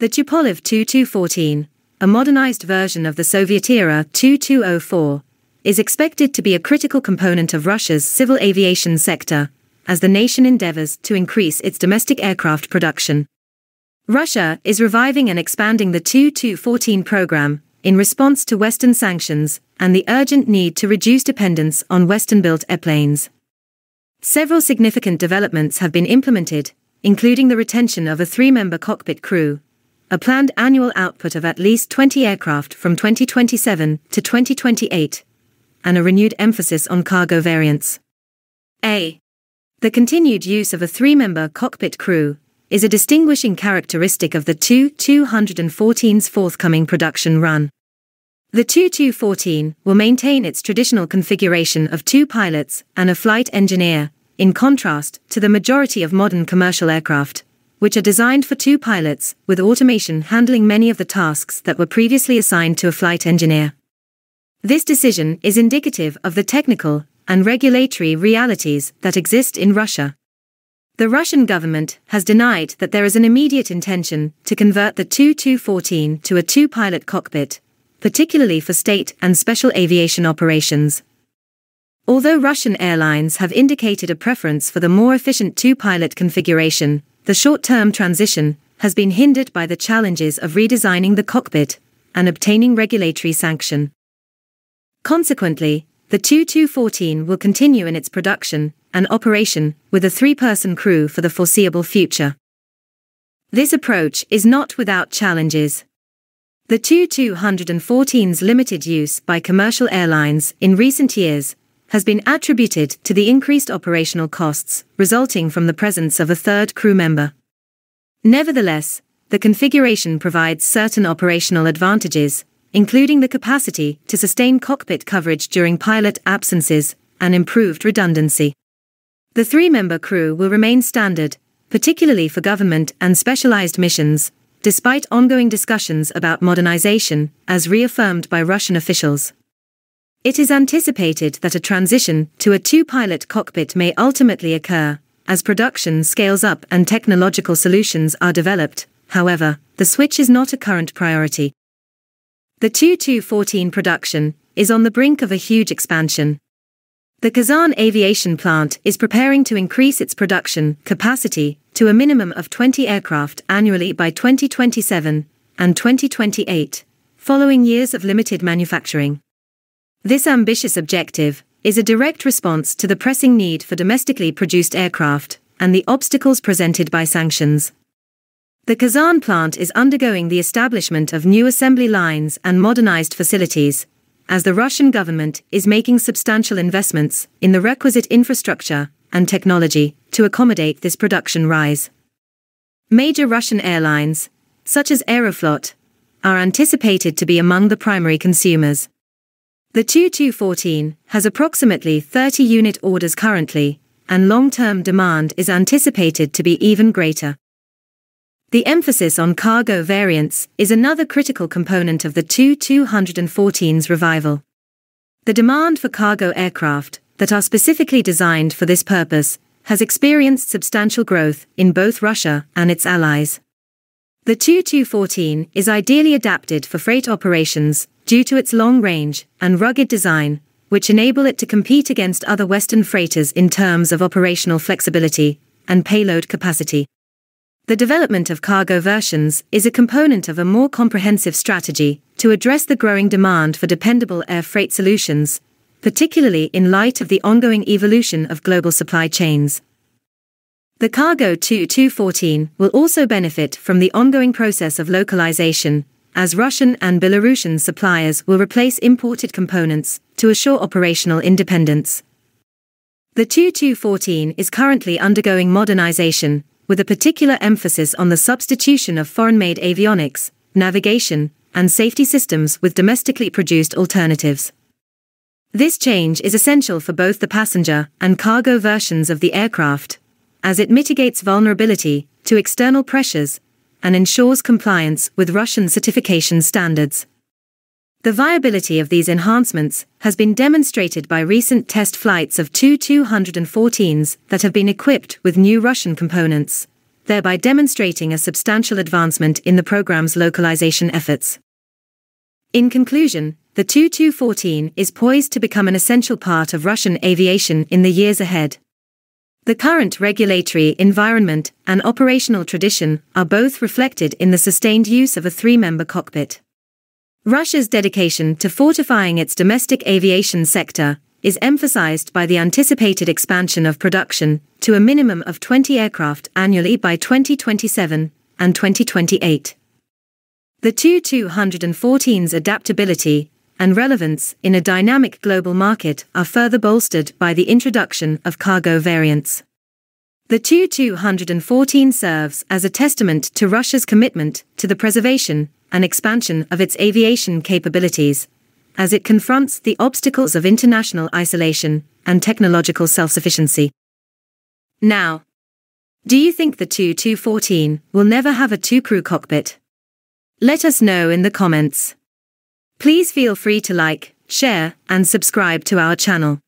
The Tupolev Tu-214, a modernized version of the Soviet-era Tu-204, is expected to be a critical component of Russia's civil aviation sector, as the nation endeavors to increase its domestic aircraft production. Russia is reviving and expanding the Tu-214 program in response to Western sanctions and the urgent need to reduce dependence on Western-built airplanes. Several significant developments have been implemented, including the retention of a three-member cockpit crew, a planned annual output of at least 20 aircraft from 2027 to 2028, and a renewed emphasis on cargo variants. A. The continued use of a three-member cockpit crew is a distinguishing characteristic of the Tu-214's forthcoming production run. The Tu-214 will maintain its traditional configuration of two pilots and a flight engineer, in contrast to the majority of modern commercial aircraft, which are designed for two pilots, with automation handling many of the tasks that were previously assigned to a flight engineer. This decision is indicative of the technical and regulatory realities that exist in Russia. The Russian government has denied that there is an immediate intention to convert the Tu-214 to a two-pilot cockpit, particularly for state and special aviation operations. Although Russian airlines have indicated a preference for the more efficient two-pilot configuration, the short-term transition has been hindered by the challenges of redesigning the cockpit and obtaining regulatory sanction. Consequently, the Tu-214 will continue in its production and operation with a three-person crew for the foreseeable future. This approach is not without challenges. The Tu-214's limited use by commercial airlines in recent years has been attributed to the increased operational costs resulting from the presence of a third crew member. Nevertheless, the configuration provides certain operational advantages, including the capacity to sustain cockpit coverage during pilot absences and improved redundancy. The three-member crew will remain standard, particularly for government and specialized missions, despite ongoing discussions about modernization, as reaffirmed by Russian officials. It is anticipated that a transition to a two-pilot cockpit may ultimately occur, as production scales up and technological solutions are developed, however, the switch is not a current priority. The Tu-214 production is on the brink of a huge expansion. The Kazan aviation plant is preparing to increase its production capacity to a minimum of 20 aircraft annually by 2027 and 2028, following years of limited manufacturing. This ambitious objective is a direct response to the pressing need for domestically produced aircraft and the obstacles presented by sanctions. The Kazan plant is undergoing the establishment of new assembly lines and modernized facilities, as the Russian government is making substantial investments in the requisite infrastructure and technology to accommodate this production rise. Major Russian airlines, such as Aeroflot, are anticipated to be among the primary consumers. The Tu-214 has approximately 30 unit orders currently, and long-term demand is anticipated to be even greater. The emphasis on cargo variants is another critical component of the Tu-214's revival. The demand for cargo aircraft that are specifically designed for this purpose has experienced substantial growth in both Russia and its allies. The Tu-214 is ideally adapted for freight operations due to its long range and rugged design, which enable it to compete against other Western freighters in terms of operational flexibility and payload capacity. The development of cargo versions is a component of a more comprehensive strategy to address the growing demand for dependable air freight solutions particularly in light of the ongoing evolution of global supply chains. The Cargo Tu-214 will also benefit from the ongoing process of localization, as Russian and Belarusian suppliers will replace imported components to assure operational independence. The Tu-214 is currently undergoing modernization, with a particular emphasis on the substitution of foreign-made avionics, navigation, and safety systems with domestically produced alternatives. This change is essential for both the passenger and cargo versions of the aircraft, as it mitigates vulnerability to external pressures and ensures compliance with Russian certification standards. The viability of these enhancements has been demonstrated by recent test flights of two Tu-214s that have been equipped with new Russian components, thereby demonstrating a substantial advancement in the program's localization efforts. In conclusion, the Tu-214 is poised to become an essential part of Russian aviation in the years ahead. The current regulatory environment and operational tradition are both reflected in the sustained use of a three-member cockpit. Russia's dedication to fortifying its domestic aviation sector is emphasized by the anticipated expansion of production to a minimum of 20 aircraft annually by 2027 and 2028. The Tu-214's adaptability and relevance in a dynamic global market are further bolstered by the introduction of cargo variants. The Tu-214 serves as a testament to Russia's commitment to the preservation and expansion of its aviation capabilities, as it confronts the obstacles of international isolation and technological self-sufficiency. Now, do you think the Tu-214 will never have a two-crew cockpit? Let us know in the comments. Please feel free to like, share, and subscribe to our channel.